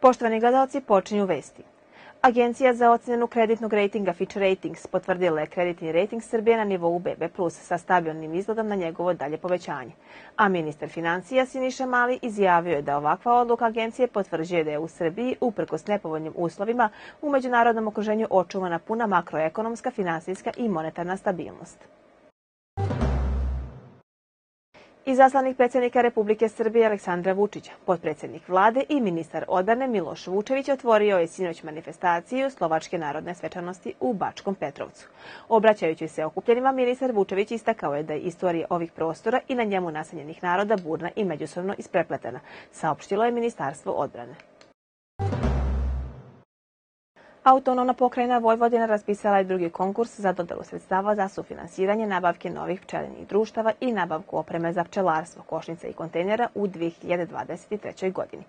Poštovani gledalci, počinju vesti. Agencija za ocjenu kreditnog rejtinga Fitch Ratings potvrdila je kreditni rejting Srbije na nivou BB+, sa stabilnim izgledom na njegovo dalje povećanje. A ministar financija Siniša Mali izjavio je da ovakva odluka agencije potvrđuje da je u Srbiji, uprkos nepovoljnim uslovima, u međunarodnom okruženju očuvana puna makroekonomska, finansijska i monetarna stabilnost. Izaslanik predsjednika Republike Srbije Aleksandra Vučića, podpredsjednik vlade i ministar odbrane Miloš Vučević otvorio je sinoć manifestaciju Slovačke narodne svečanosti u Bačkom Petrovcu. Obraćajući se okupljenima, ministar Vučević istakao je da je istorija ovih prostora i na njemu naseljenih naroda burna i međusobno isprepletena, saopštilo je Ministarstvo odbrane. Autonomna pokrajina Vojvodina raspisala je drugi konkurs za dodelu sredstava za sufinansiranje nabavke novih pčelinih društava i nabavku opreme za pčelarstvo, košnica i kontejnera u 2023. godini.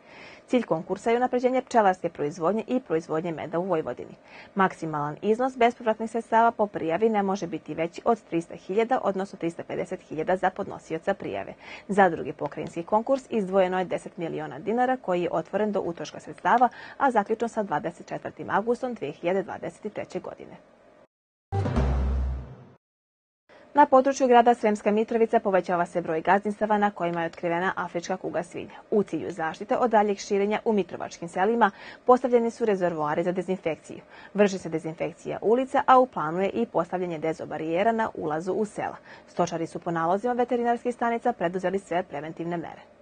Cilj konkursa je unapređenje pčelarske proizvodnje i proizvodnje meda u Vojvodini. Maksimalan iznos bespovratnih sredstava po prijavi ne može biti veći od 300.000, odnosno 350.000 za podnosioca prijave. Za drugi pokrajinski konkurs izdvojeno je 10 miliona dinara koji je otvoren do utroška sredstava, a zaključno sa 24. augustom avgustom 2023. godine. Na području grada Sremska Mitrovica povećava se broj gazdinstava na kojima je otkrivena afrička kuga svinja. U cilju zaštite od daljeg širenja u mitrovačkim selima postavljeni su rezervoari za dezinfekciju. Vrši se dezinfekcija ulica, a u planu je i postavljanje dezobarijera na ulazu u sela. Stočari su po nalozima veterinarskih stanica preduzeli sve preventivne mere.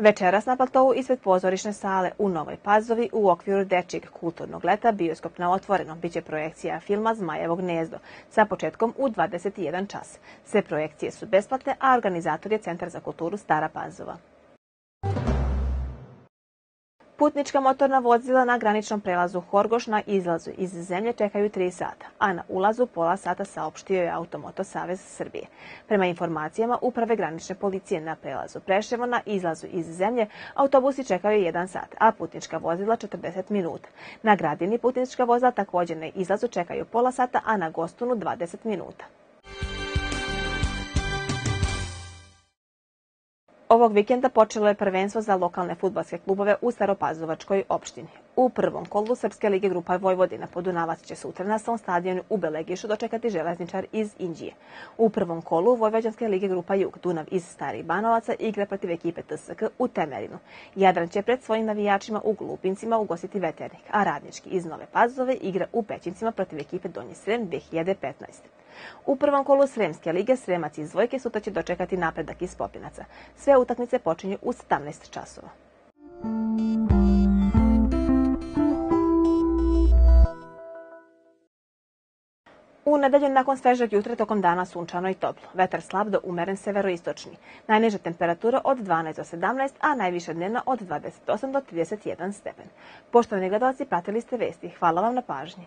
Večeras na platovu ispred pozorišne sale u Novoj Pazovi u okviru Dečijeg kulturnog leta bioskop na otvoreno biće projekcija filma Zmajevo gnezdo sa početkom u 21 čas. Sve projekcije su besplatne, a organizator je Centar za kulturu Stara Pazova. Putnička motorna vozila na graničnom prelazu Horgoš na izlazu iz zemlje čekaju 3 sata, a na ulazu pola sata saopštio je Automoto Savez Srbije. Prema informacijama Uprave granične policije na prelazu Preševo na izlazu iz zemlje, autobusi čekaju 1 sat, a putnička vozila 40 minuta. Na gradini putnička vozila također na izlazu čekaju pola sata, a na gostunu 20 minuta. Ovog vikenda počelo je prvenstvo za lokalne futbalske klubove u Staropazovačkoj opštini. U prvom kolu Srpske lige Grupa Vojvodina Podunavac će sutra na svom stadionu u Belegišu dočekati železničar iz Indije. U prvom kolu Vojvođanske lige Grupa Jug Dunav iz Starih Banovaca igra protiv ekipe TSK u Temerinu. Jadran će pred svojim navijačima u Glupincima ugostiti veternik, a radnički iz Nove Pazove igra u Pećincima protiv ekipe Donji Srem 2015. U prvom kolu Sremske lige Sremac iz Vojke sutra će dočekati napredak iz Popinaca. Sve utakmice počinju u 17 časova. U nedelju nakon svežeg jutra tokom dana sunčano i toplo. Vetar slab do umeren severoistočni. Najniža temperatura od 12 do 17, a najviša dnevna od 28 do 31 stepen. Poštovani gledalci, pratili ste vesti. Hvala vam na pažnji.